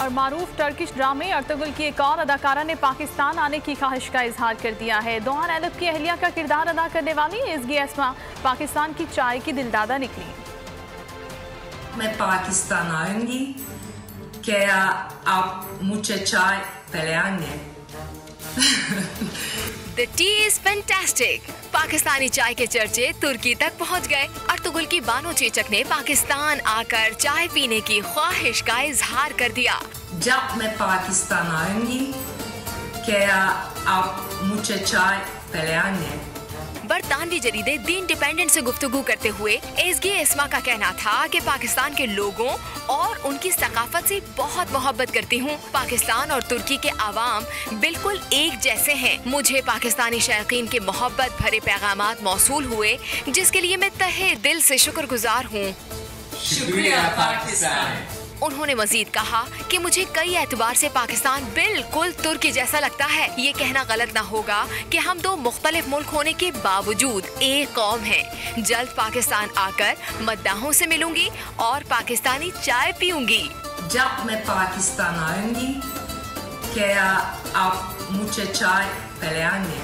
और मारूफ टर्किश ड्रामे अर्तगुल की एक और अदाकारा ने पाकिस्तान आने की ख्वाहिश का इजहार कर दिया है। दोहान एलब की अहलिया का किरदार अदा करने वाली एसगी एस्मा पाकिस्तान की चाय की दिलदादा निकली। मैं पाकिस्तान आऊँगी। क्या आप मुझे चाय पिलाएँगे the tea is fantastic Pakistani चाय के चर्चे तुर्की तक पहुँच गए अर्तुगुल की बानो चेचक ने पाकिस्तान आकर चाय पीने की ख्वाहिश का इजहार कर दिया। जब मैं पाकिस्तान आऊँगी, क्या आप मुझे चाय पिलाएँगे बरतानवी जरीदे दी इंडिपेंडेंट से गुफ्तगू करते हुए एसगे इस्मा का कहना था कि पाकिस्तान के लोगों और उनकी सकाफत से बहुत मोहब्बत करती हूँ। पाकिस्तान और तुर्की के आवाम बिल्कुल एक जैसे हैं। मुझे पाकिस्तानी शौकीन के मोहब्बत भरे पैगाम मौसूल हुए, जिसके लिए मैं तहे दिल से शुक्रगुजार हूँ। शुक्रिया, पाकिस्तान। उन्होंने मजीद कहा कि मुझे कई एतबार से पाकिस्तान बिल्कुल तुर्की जैसा लगता है। ये कहना गलत ना होगा कि हम दो मुख्तलिफ़ मुल्क होने के बावजूद एक कौम है। जल्द पाकिस्तान आकर मद्दाहों से मिलूँगी और पाकिस्तानी चाय पीऊँगी। जब मैं पाकिस्तान आऊँगी, क्या आप मुझे चाय पिलाएँगे